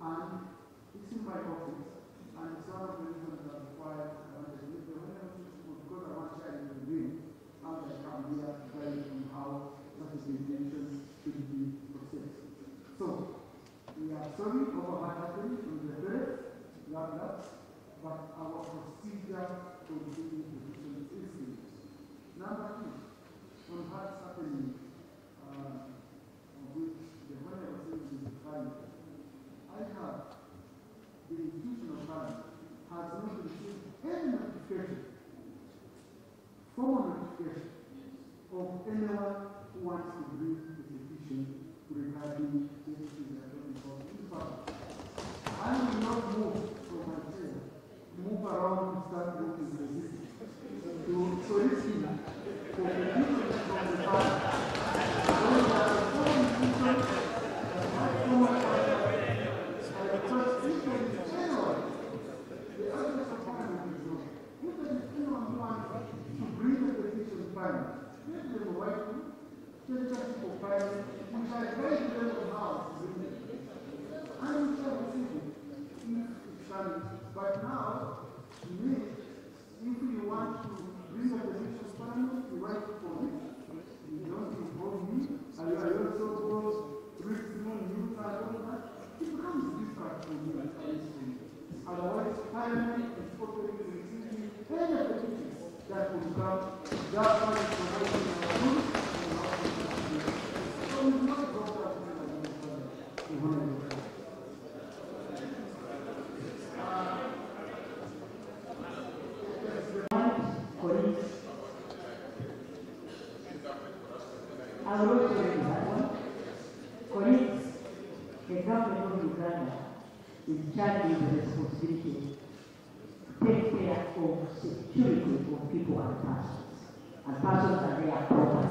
on 哪怕是整个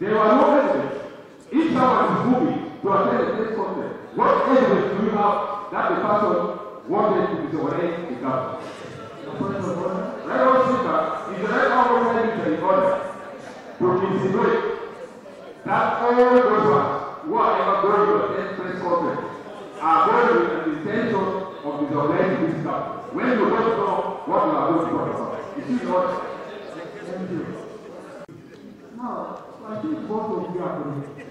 There were no evidence. Each someone is moving to attend the next conference. What evidence do you have that the person wanted to dishonor the government? Right on speaker is the right on side in the order to insinuate that all those ones who are ever going to attend press conference are going with an intention of dishonoring this government. When you don't know what you are going to do, it is not. Thank you. No. I think both of you are correct. because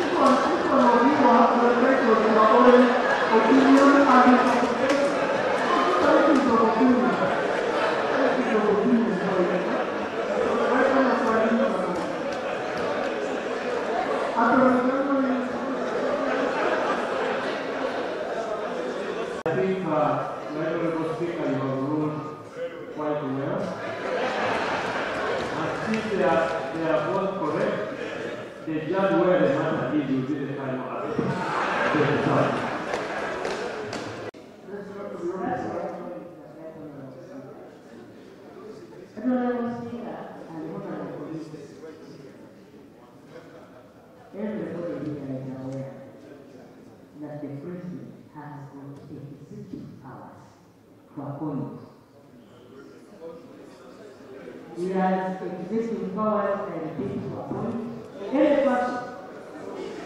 each one, each one of you have to respect your own opinion and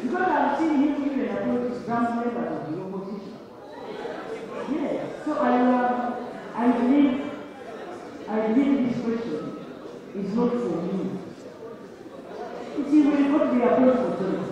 Because I've seen him even approach his ground members of the opposition. Yes. So I, uh, I believe, I believe this question is not for me. It is when got the approach for them.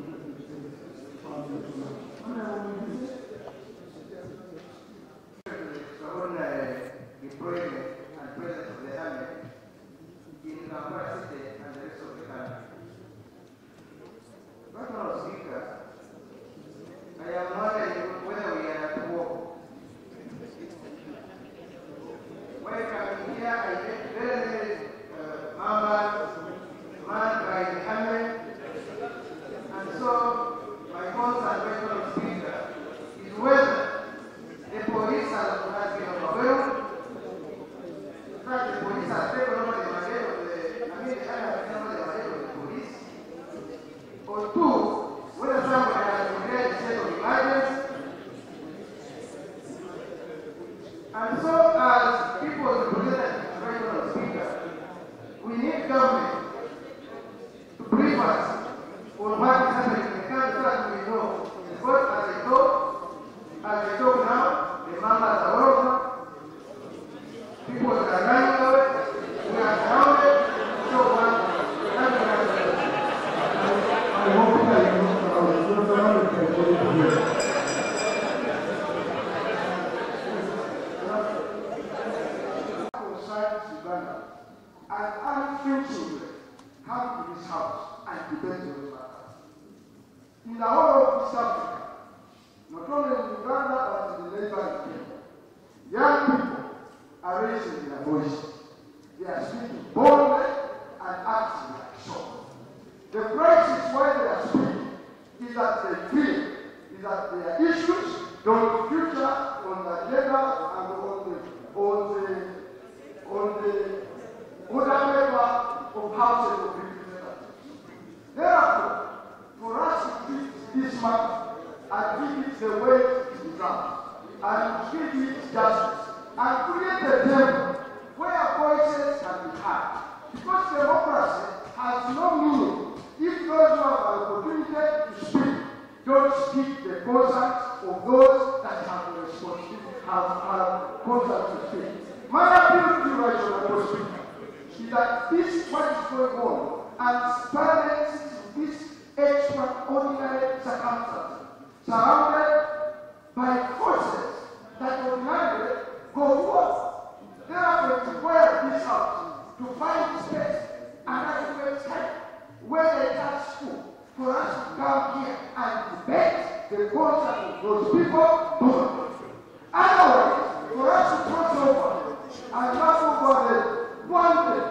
And so, as people's representatives, regular speaker, we need government to brief us that this what is going on and parents to this extraordinary circumstance, surrounded by forces that on the go forth. They are going to wear this out to find space and adequate time where they touch school for us to come here and debate the culture of those people. Otherwise, for us to cross over and not to the one thing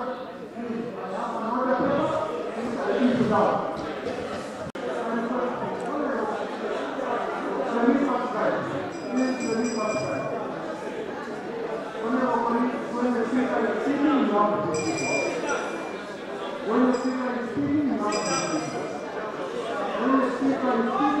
Thank you.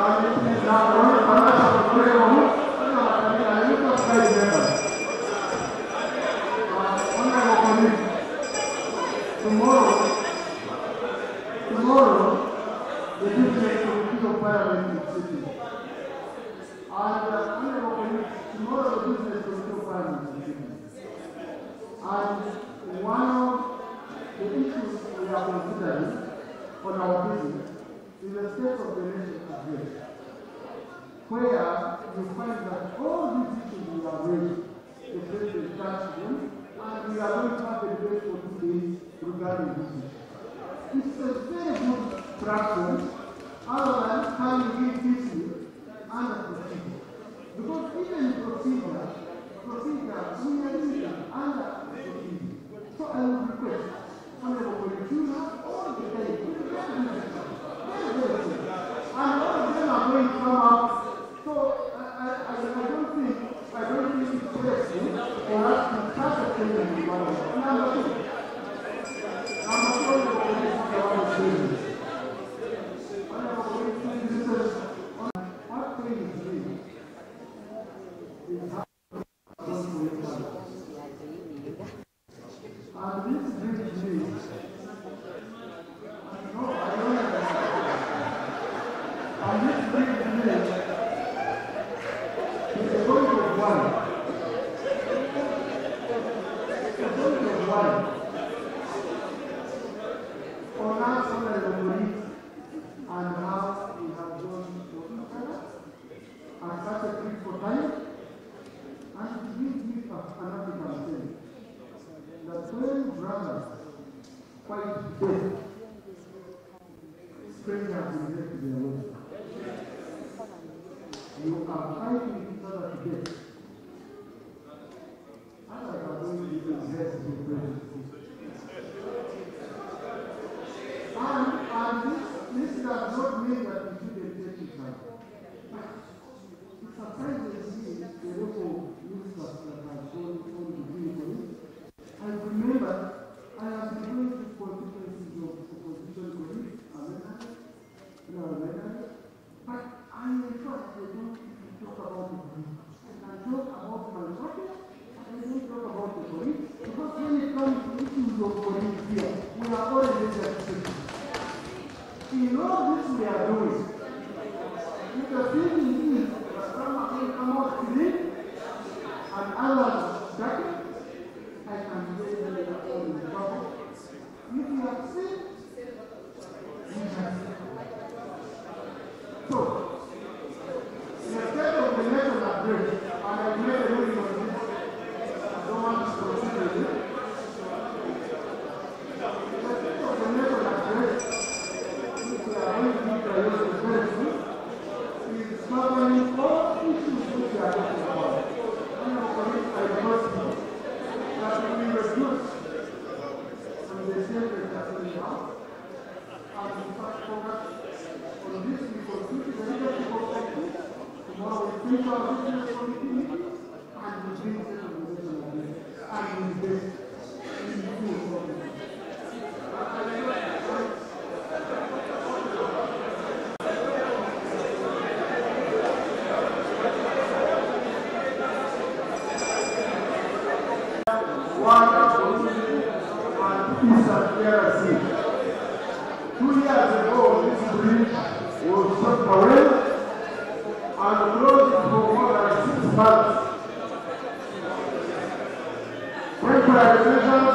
Amen. So I would request Honorable Policular and closed for more than six months. Bring my attention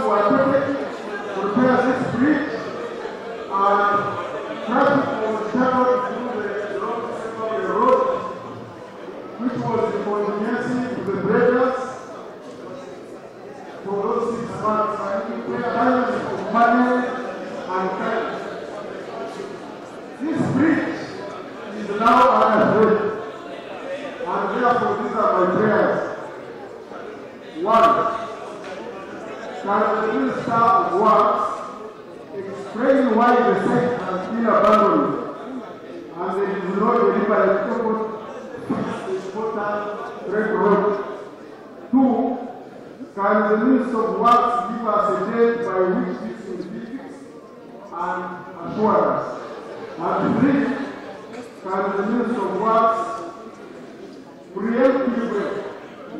by the means of what give us a day by which this indicates and assurance. And belief can the means of what create people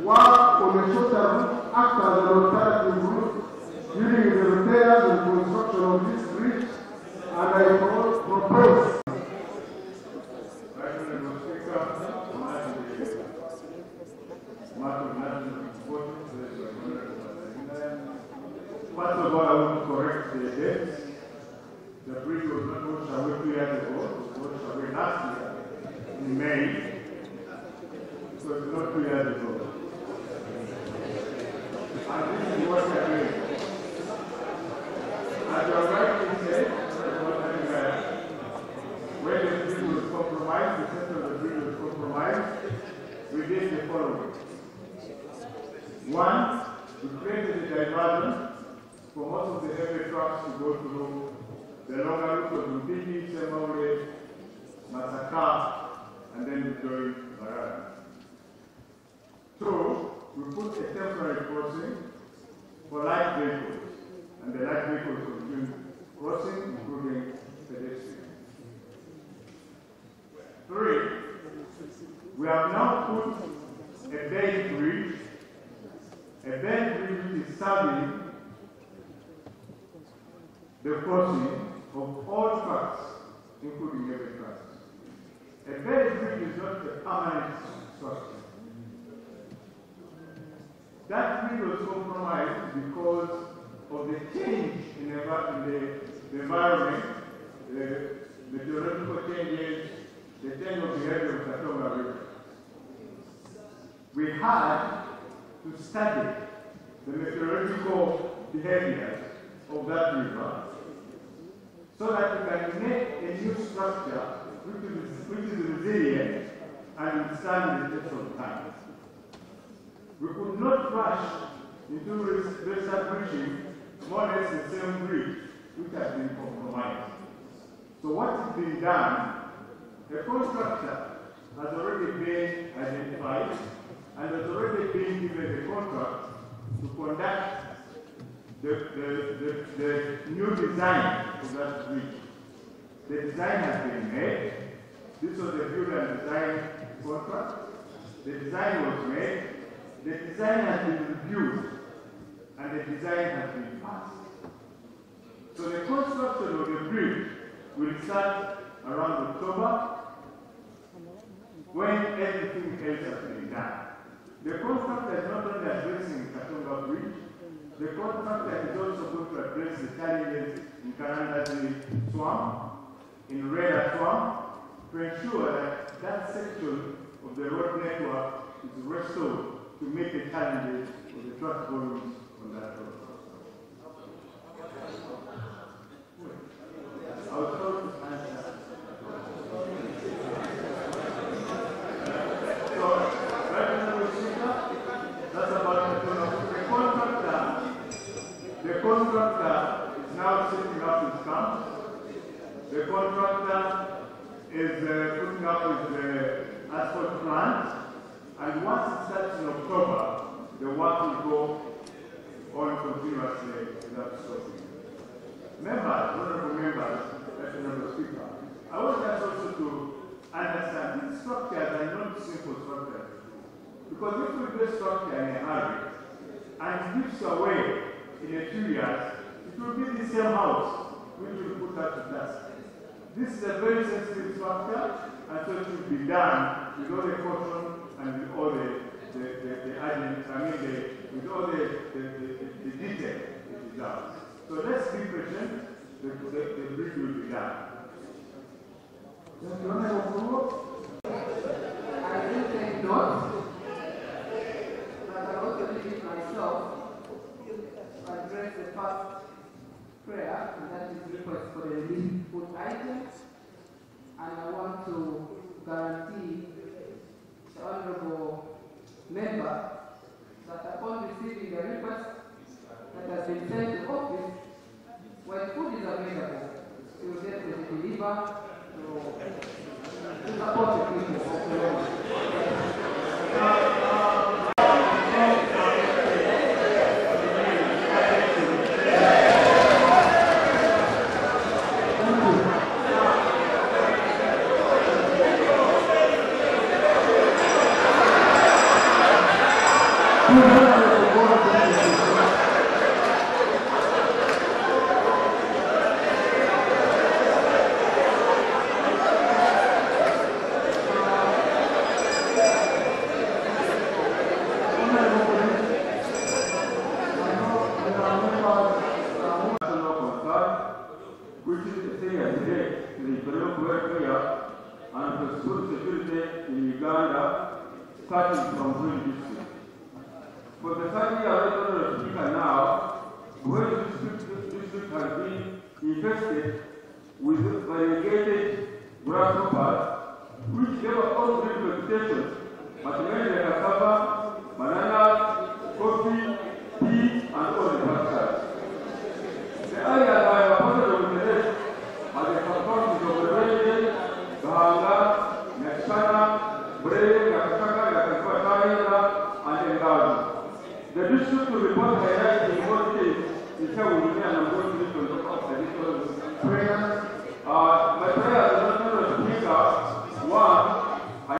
work on a shorter route after the alternative route during the repairs and construction of this bridge and I propose nay. So it's not two years ago. And this is what we are doing. As you are rightly said, when the bill was compromised, the center of the bill was compromised, we did the following. One, we created a diversion for most of the heavy trucks to go through the longer route of Mpigi, Semole, enjoy variety. So, we put a temporary crossing for light vehicles, and the light vehicles will include crossing, including pedestrians. Three, we have now put a bend bridge, a bend bridge which is serving the crossing of all tracks, including heavy tracks. Efez readers looked at Amalek's structure. That creed was compromised because of the change in the, in the, the environment, the, meteorological changes, the change of behavior of the Tonga River. We had to study the meteorological behavior of that river so that we can make a new structure which will which is resilient and withstand the test of time. We could not rush into res- reestablishing more or less the same bridge which has been compromised. So what is being done, the contractor has already been identified and has already been given the contract to conduct the, the, the, the new design of that bridge. The design has been made. This was a build and design contract. The design was made. The design has been reviewed. And the design has been passed. So the construction of the bridge will start around October when everything else has been done. The contractor is not only addressing Katonga Bridge, the contractor is also going to address the challenges in Karandazi Swamp, in Reda Swamp, to ensure that that section of the road network is restored to meet the challenges of the truck volumes on that road. I was told to answer. So, right now, we see that, that's about the, the contractor, the contractor is now setting up his camp. The contractor is uh, putting up his uh, asphalt plant, and once it starts in October, the work will go on continuously without stopping. Members, honorable members, honorable speaker, I want us also to understand these structures are not simple structures. Because if we build structure in a hurry and it gives away in a few years, it will be the same house which will put us to dust. This is a very sensitive structure, and so it should be done with all the caution and with all the, the, the, the I mean, the, with all the, the, the, the, detail it deserves. So let's be patient, the, the, the bridge will be done. Thank you. I do take note, but I also did it myself address the first prayer, and that is request for the relief food items. And I want to guarantee the honorable member that upon receiving the request that has been sent to office, when food is available, he will definitely deliver to starting from Green